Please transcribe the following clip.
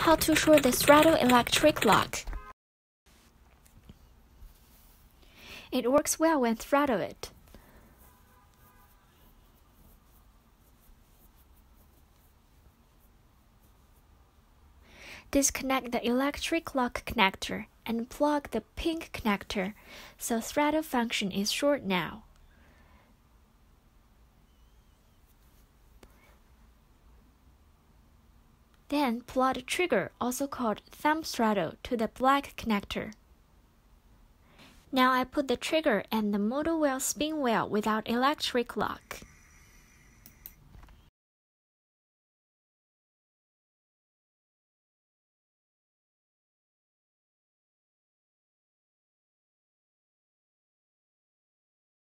How to short the throttle electric lock. It works well when throttled. Disconnect the electric lock connector and plug the pink connector so throttle function is short now. Then plug the trigger, also called thumb throttle, to the black connector. Now I put the trigger and the motor wheel spin wheel without electric lock.